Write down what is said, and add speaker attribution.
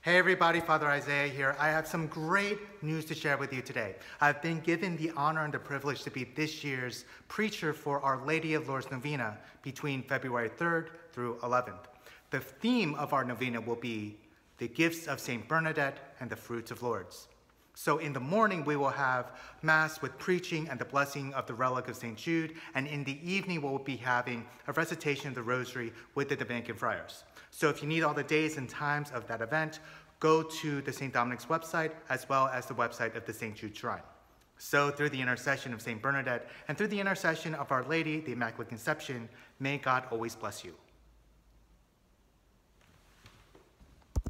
Speaker 1: Hey everybody, Father Isaiah here. I have some great news to share with you today. I've been given the honor and the privilege to be this year's preacher for Our Lady of Lourdes Novena between February 3rd through 11th. The theme of our novena will be the gifts of St. Bernadette and the fruits of Lourdes. So in the morning, we will have Mass with preaching and the blessing of the relic of St. Jude, and in the evening, we'll be having a recitation of the Rosary with the Dominican friars. So if you need all the days and times of that event, go to the St. Dominic's website as well as the website of the St. Jude Shrine. So through the intercession of St. Bernadette and through the intercession of Our Lady, the Immaculate Conception, may God always bless you.